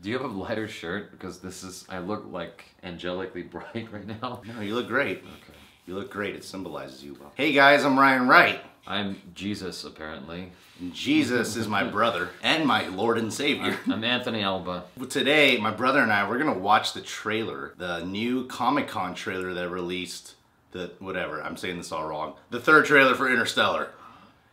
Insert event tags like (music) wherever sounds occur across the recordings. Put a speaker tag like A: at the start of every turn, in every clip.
A: Do you have a lighter shirt? Because this is, I look like angelically (laughs) bright right now.
B: No, you look great. Okay. You look great. It symbolizes you well. Hey guys, I'm Ryan Wright.
A: I'm Jesus, apparently.
B: Jesus is my brother and my Lord and Savior.
A: I'm Anthony Alba.
B: Today, my brother and I, we're gonna watch the trailer, the new Comic-Con trailer that released, the, whatever, I'm saying this all wrong, the third trailer for Interstellar.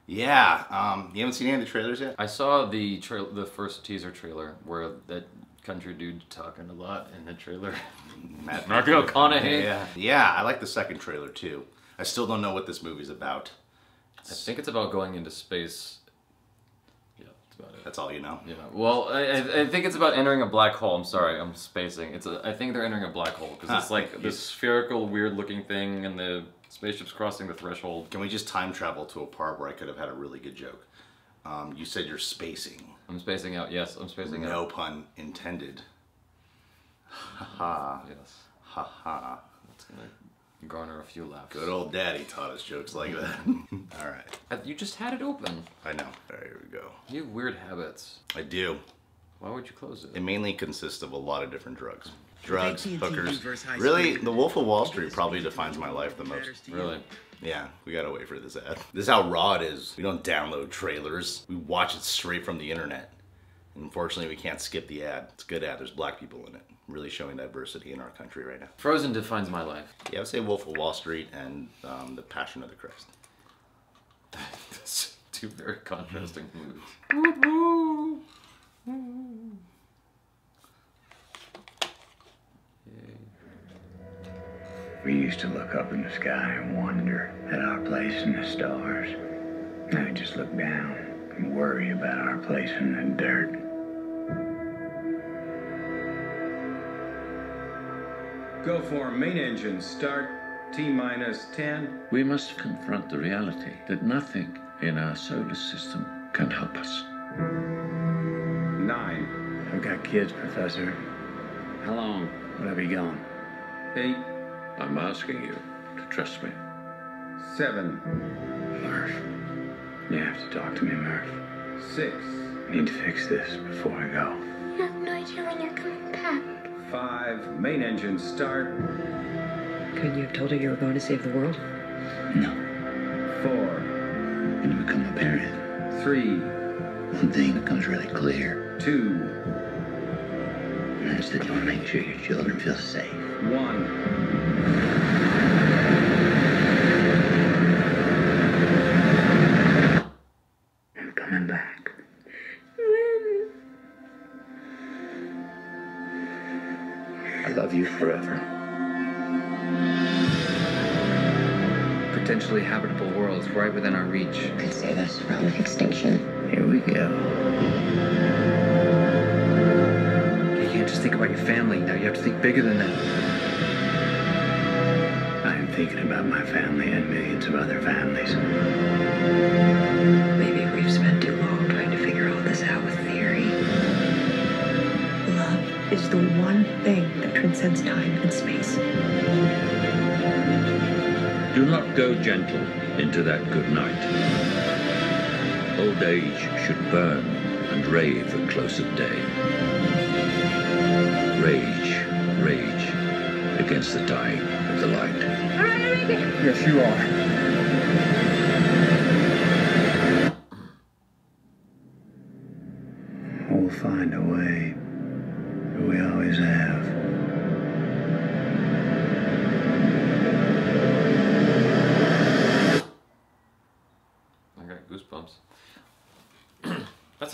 B: Yeah, um, you haven't seen any of the trailers yet?
A: I saw the trail, the first teaser trailer where that country dude talking a lot in the trailer. (laughs)
B: Matt
A: Matthew McConaughey.
B: Yeah, yeah, I like the second trailer too. I still don't know what this movie's about.
A: I think it's about going into space. Yeah, that's about it.
B: That's all you know.
A: Yeah. Well, I, I think it's about entering a black hole. I'm sorry, I'm spacing. It's a, I think they're entering a black hole because it's like this spherical, weird-looking thing, and the spaceship's crossing the threshold.
B: Can we just time travel to a part where I could have had a really good joke? Um, you said you're spacing.
A: I'm spacing out. Yes, I'm spacing out.
B: No pun intended. Ha ha.
A: Yes.
B: Ha ha.
A: It's gonna garner a few laughs.
B: Good old daddy taught us jokes like that. (laughs) All right.
A: Uh, You just had it open.
B: I know. All right, here we go.
A: You have weird habits.
B: I do.
A: Why would you close it?
B: It mainly consists of a lot of different drugs. Drugs, hookers. Really. The Wolf of Wall Street probably defines my life the most.
A: Really?
B: Yeah, we gotta wait for this ad. This is how raw it is. We don't download trailers. We watch it straight from the internet. Unfortunately, we can't skip the ad. It's a good ad. There's black people in it. Really showing diversity in our country right now.
A: Frozen defines my life.
B: Yeah, I would say Wolf of Wall Street and um, The Passion of the Christ. (laughs)
A: That's two very contrasting movies.
C: We used to look up in the sky and wonder at our place in the stars. Now we just look down and worry about our place in the dirt.
D: Go for main engine start. T minus 10.
E: We must confront the reality that nothing in our solar system can help us.
D: 9.
C: I've got kids, Professor.
E: How long?
C: Will I be gone?
D: 8.
E: I'm asking you to trust me.
D: 7.
C: Murph. You have to talk to me, Murph.
D: 6.
C: I need to fix this before I go.
F: You have no idea when you're coming back.
D: 5. Main engine start.
G: Couldn't you have told her you were going to save the world?
C: No.
D: 4.
C: When you become a parent,
D: 3.
C: one thing becomes really clear.
D: 2.
C: And that you want to make sure your children feel safe.
D: 1.
C: I'm coming back. I love you forever.
H: Potentially habitable worlds right within our reach.
F: Could save us from extinction.
C: Here we go.
H: You can't just think about your family now. You have to think bigger than that.
C: I am thinking about my family and millions of other families.
G: Maybe we've spent too long trying to figure all this out with theory. Love is the one thing that transcends time and space.
E: Do not go gentle into that good night. Old age should burn and rave at close of day. Rage, rage against the dying of the light.
H: Yes, you are.
C: We'll find a way. We always have.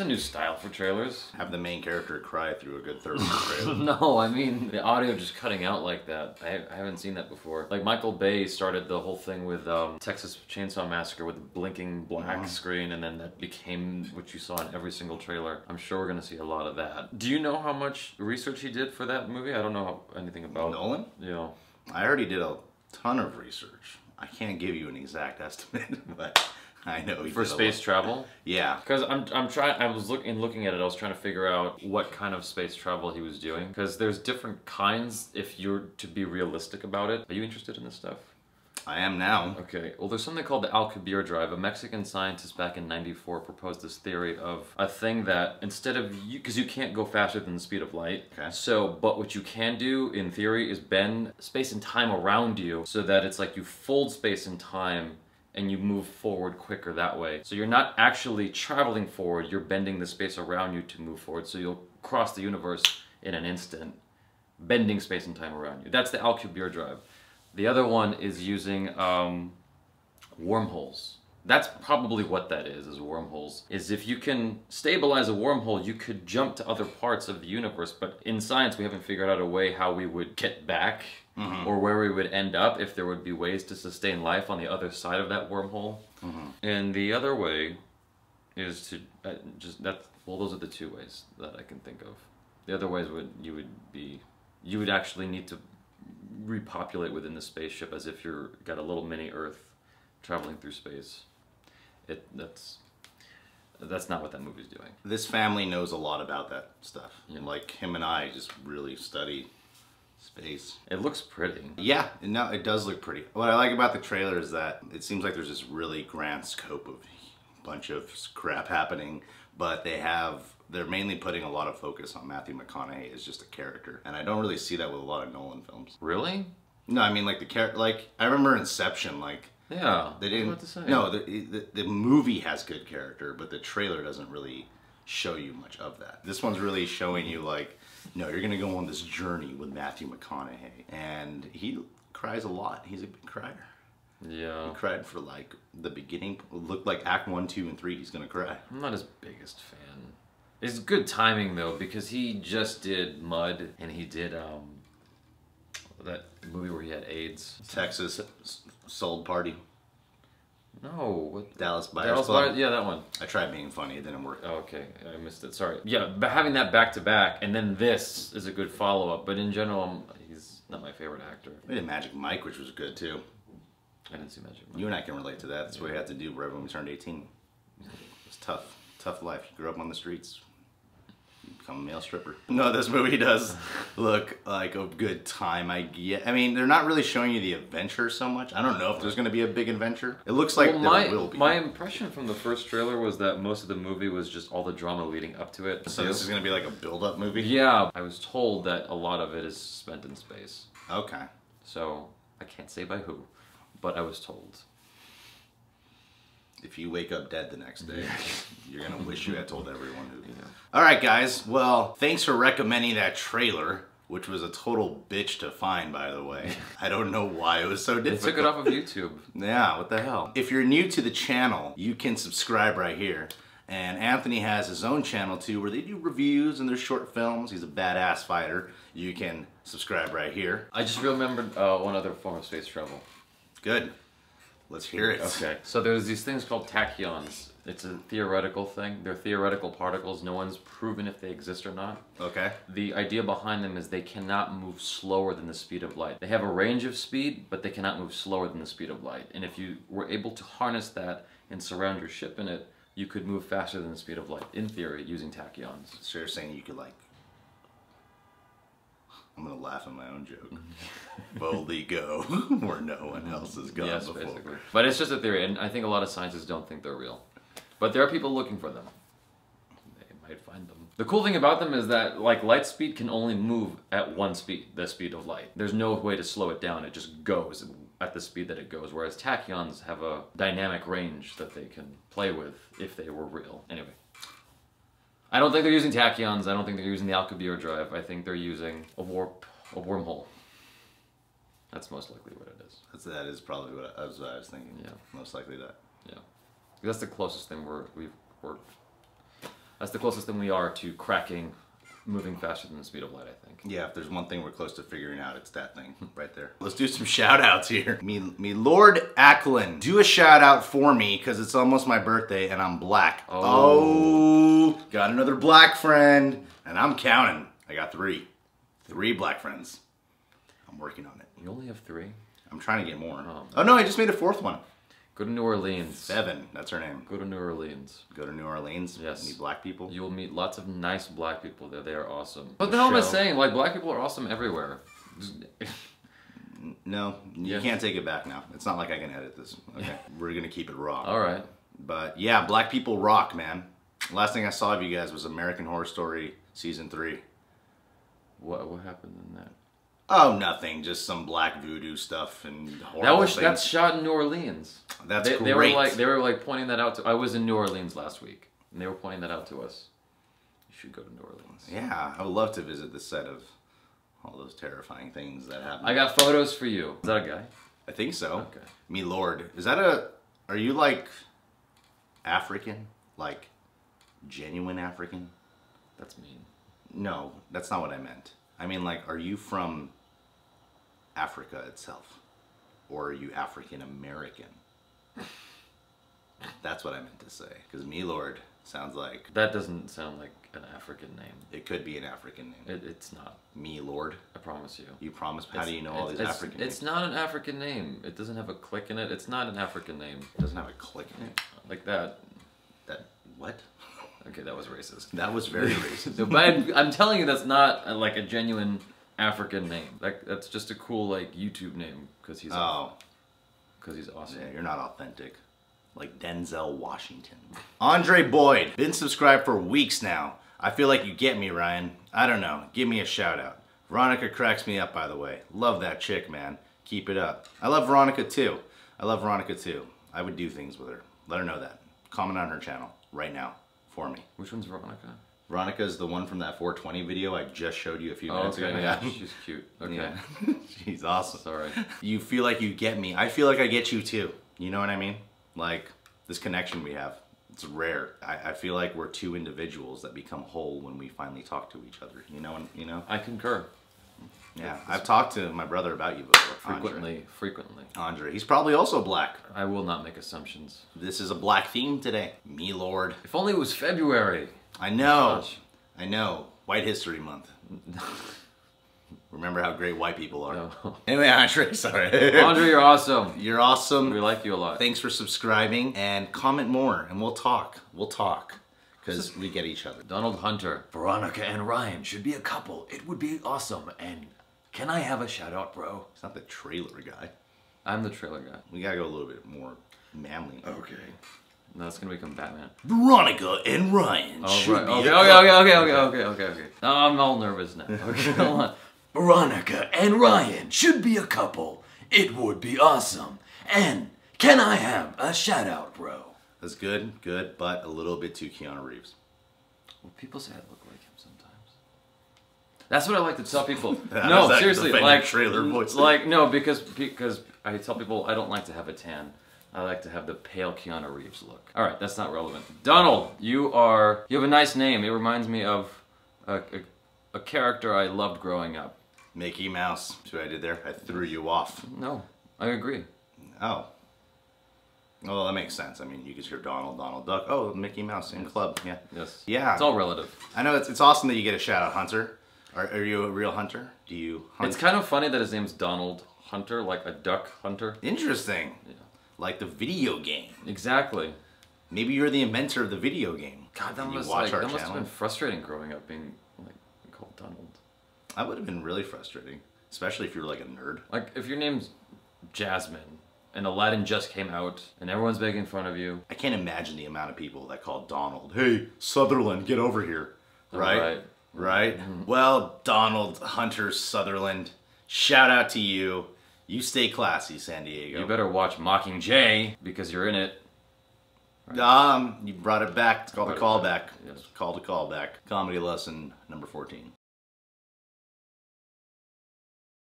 A: A new style for trailers.
B: Have the main character cry through a good third of the trailer.
A: No, I mean the audio just cutting out like that. I, I haven't seen that before. Like Michael Bay started the whole thing with um, Texas Chainsaw Massacre with the blinking black screen, and then that became what you saw in every single trailer. I'm sure we're gonna see a lot of that. Do you know how much research he did for that movie? I don't know anything about
B: Nolan?
A: You know,
B: I already did a ton of research. I can't give you an exact (laughs) estimate, but I know
A: for space travel.
B: Yeah,
A: Because I'm, I'm trying, I was looking, looking at it, I was trying to figure out what kind of space travel he was doing. Because there's different kinds if you're to be realistic about it. Are you interested in this stuff?
B: I am now.
A: Okay, well, there's something called the Alcubierre drive. A Mexican scientist back in '94 proposed this theory of a thing that instead of you, because you can't go faster than the speed of light.
B: Okay.
A: So, but what you can do in theory is bend space and time around you so that it's like you fold space and time and you move forward quicker that way. So you're not actually traveling forward, you're bending the space around you to move forward. So you'll cross the universe in an instant, bending space and time around you. That's the Alcubierre drive. The other one is using um, wormholes. That's probably what that is, is wormholes. Is if you can stabilize a wormhole, you could jump to other parts of the universe. But in science, we haven't figured out a way how we would get back or where we would end up if there would be ways to sustain life on the other side of that wormhole. And the other way is to uh, just that. Well, those are the two ways that I can think of. The other ways would you would be you would actually need to repopulate within the spaceship as if you're got a little mini Earth traveling through space. It that's that's not what that movie's doing.
B: This family knows a lot about that stuff. Like him and I just really study space.
A: It looks pretty.
B: Yeah, no, it does look pretty. What I like about the trailer is that it seems like there's this really grand scope of a bunch of crap happening, but they have they're mainly putting a lot of focus on Matthew McConaughey as just a character, and I don't really see that with a lot of Nolan films.
A: Really?
B: No, I mean like the character. Like I remember Inception, like
A: Yeah.
B: they didn't.
A: about to say.
B: No, the, the the movie has good character, but the trailer doesn't really show you much of that. This one's really showing you like, no, you're gonna go on this journey with Matthew McConaughey, and he cries a lot. He's a big crier.
A: Yeah.
B: He cried for like the beginning. It looked like Act One, Two, and Three. He's gonna cry.
A: I'm not his biggest fan. It's good timing though because he just did Mud and he did um that movie where he had AIDS.
B: Texas Sold Party,
A: No, what
B: Dallas Buyers
A: Dallas
B: Club.
A: Buyers- yeah, that one.
B: I tried being funny. It didn't work.
A: Oh, okay, I missed it. Sorry. Yeah, but having that back to back and then this is a good follow up. But in general, I'm, he's not my favorite actor.
B: We did Magic Mike, which was good too.
A: I didn't see Magic. Mike.
B: You and I can relate to that. That's what we had to do right when we turned 18. It was tough. Tough life. You grew up on the streets. You become a male stripper. (laughs) No, this movie does look like a good time, I get. I mean, they're not really showing you the adventure so much. I don't know if there's going to be a big adventure. It looks like
A: well,
B: there
A: my
B: will be.
A: my impression from the first trailer was that most of the movie was just all the drama leading up to it.
B: so this is going to be like a build-up movie?
A: Yeah, I was told that a lot of it is spent in space.
B: Okay.
A: So I can't say by who, but I was told.
B: If you wake up dead the next day, (laughs) you're gonna wish you had told everyone who. All right, guys. Well, thanks for recommending that trailer, which was a total bitch to find, by the way. (laughs) I don't know why it was so difficult.
A: They took it off of YouTube. (laughs)
B: Yeah, what the hell? If you're new to the channel, you can subscribe right here. And Anthony has his own channel too, where they do reviews and their short films. He's a badass fighter. You can subscribe right here.
A: I just remembered uh, one other form of space travel.
B: Good. Let's hear it.
A: Okay. (laughs) So there's these things called tachyons. It's a theoretical thing. They're theoretical particles. No one's proven if they exist or not.
B: Okay.
A: The idea behind them is they cannot move slower than the speed of light. They have a range of speed, but they cannot move slower than the speed of light. And if you were able to harness that and surround your ship in it, you could move faster than the speed of light, in theory, using tachyons.
B: So you're saying you could like. I'm gonna laugh at my own joke. Boldly go (laughs) where no one else has gone
A: yes,
B: before.
A: basically. But it's just a theory, and I think a lot of scientists don't think they're real. But there are people looking for them. They might find them. The cool thing about them is that, like, light speed can only move at one speed, the speed of light. There's no way to slow it down. It just goes at the speed that it goes. Whereas tachyons have a dynamic range that they can play with if they were real. Anyway. I don't think they're using tachyons. I don't think they're using the Alcubierre drive. I think they're using a warp, a wormhole. That's most likely what it is.
B: That's, that is probably what I, that's what I was thinking.
A: Yeah.
B: Most likely that.
A: Yeah, that's the closest thing we're we've we're. That's the closest thing we are to cracking, moving faster than the speed of light. I think.
B: Yeah, if there's one thing we're close to figuring out, it's that thing (laughs) right there. Let's do some shout outs here. Me, me Lord Ackland, do a shout out for me because it's almost my birthday and I'm black.
A: Oh.
B: oh, got another black friend and I'm counting. I got three. Three black friends. I'm working on it.
A: You only have three.
B: I'm trying to get more.
A: Oh.
B: Oh no, I just made a fourth one.
A: Go to New Orleans.
B: Seven, that's her name.
A: Go to New Orleans.
B: Go to New Orleans,
A: Yes.
B: meet black people.
A: You will meet lots of nice black people there. They are awesome. But the hell am I saying? Like black people are awesome everywhere.
B: No, you
A: Yeah.
B: can't take it back now. It's not like I can edit this. (laughs) Okay, we're gonna keep it raw.
A: All right.
B: But yeah, black people rock, man. Last thing I saw of you guys was American Horror Story season three.
A: What what happened in that?
B: Oh, nothing. Just some black voodoo stuff and horrible
A: That was
B: things.
A: that's shot in New Orleans.
B: That's
A: they,
B: great.
A: they were like they were like pointing that out to. I was in New Orleans last week, and they were pointing that out to us. You should go to New Orleans.
B: yeah, I would love to visit the set of all those terrifying things that happened.
A: I got photos for you. Is that a guy?
B: I think so.
A: Okay.
B: Me Lord, is that a? Are you like African? Like genuine African?
A: That's mean.
B: No, that's not what I meant. I mean, like, are you from Africa itself, or are you African American? That's what I meant to say. Because me Lord sounds like
A: That doesn't sound like an African name.
B: it could be an African name.
A: It, it's not.
B: me Lord.
A: I promise you.
B: You promise? How
A: It's-
B: do you know all these
A: it's,
B: African
A: It's
B: names?
A: not an African name. It doesn't have a click in it. It's not an African name.
B: It doesn't have a click in it.
A: Like that.
B: That what?
A: Okay, that was racist. (laughs)
B: That was very (laughs) racist.
A: No, but I'm, telling you, that's not uh, like a genuine African name. Like that's just a cool like YouTube name because he's
B: Oh,
A: because he's awesome.
B: yeah, you're not authentic. Like Denzel Washington. (laughs) Andre Boyd, been subscribed for weeks now. I feel like you get me, Ryan. I don't know. Give me a shout out. Veronica cracks me up, by the way. Love that chick, man. Keep it up. I love Veronica too. I love Veronica too. I would do things with her. Let her know that. Comment on her channel right now for me.
A: Which one's Veronica?
B: Veronica is the one from that 420 video I just showed you a few
A: Oh,
B: minutes
A: okay.
B: ago.
A: Yeah, she's cute. (laughs) Okay.
B: Yeah. (laughs) She's awesome.
A: Sorry.
B: You feel like you get me. I feel like I get you too. You know what I mean? Like this connection we have. It's rare. I, I feel like we're two individuals that become whole when we finally talk to each other. You know? And you know?
A: I concur.
B: Yeah. I've talked to my brother about you before.
A: Frequently, frequently.
B: Andre. Andre. He's probably also black.
A: I will not make assumptions.
B: This is a black theme today. Me Lord.
A: If only it was February.
B: I know.
A: Gosh.
B: I know. White History Month. (laughs) Remember how great white people are.
A: No. (laughs)
B: Anyway, (laughs) Andre, sorry.
A: Andre, you're awesome.
B: You're awesome.
A: We like you a lot.
B: Thanks for subscribing and comment more and we'll talk. We'll talk because we get each other.
A: Donald Hunter. Veronica and Ryan should be a couple. It would be awesome. And can I have a shout out, bro?
B: It's not the trailer guy.
A: I'm the trailer guy.
B: We gotta go a little bit more manly.
A: Okay. No, it's gonna become Batman.
B: Veronica and Ryan.
A: Oh,
B: should
A: right.
B: be
A: Okay,
B: a
A: okay, okay, okay, okay, okay, okay, okay. I'm all nervous now. (laughs) Okay, hold on. Veronica and Ryan should be a couple. It would be awesome. And can I have a shout out, bro?
B: That's good, good, but a little bit too Keanu Reeves.
A: Well, people say I look like him sometimes. That's what I like to tell people. (laughs) No,
B: that
A: seriously, like
B: trailer voice?
A: like no, because because I tell people I don't like to have a tan. I like to have the pale Keanu Reeves look. All right, that's not relevant. Donald, you are you have a nice name. It reminds me of a, a, a character I loved growing up.
B: Mickey Mouse. See what I did there? I threw you off.
A: No, I agree.
B: Oh. Well, that makes sense. I mean, you could hear Donald, Donald Duck. Oh, Mickey Mouse, same club. Yeah.
A: Yes.
B: Yeah.
A: It's all relative.
B: I know it's, it's awesome that you get a shout out, Hunter. Are, are you a real hunter? Do you hunt?
A: It's kind of funny that his name's Donald Hunter, like a duck hunter.
B: Interesting. Like the video game.
A: Exactly.
B: Maybe you're the inventor of the video game.
A: God, that
B: you
A: must
B: watch
A: like,
B: our
A: that must have been frustrating growing up being like called Donald.
B: That would have been really frustrating, especially if you were like a nerd.
A: Like if your name's Jasmine and Aladdin just came out and everyone's making fun of you.
B: I can't imagine the amount of people that called Donald, "Hey, Sutherland, get over here." Right?
A: Right.
B: Right? Mm-hmm. Well, Donald Hunter Sutherland, shout out to you. You stay classy, San Diego.
A: You better watch Mockingjay because you're in it.
B: Um, you brought it back. It's called a
A: it
B: callback.
A: back, yes.
B: It's called a callback. Comedy lesson number 14.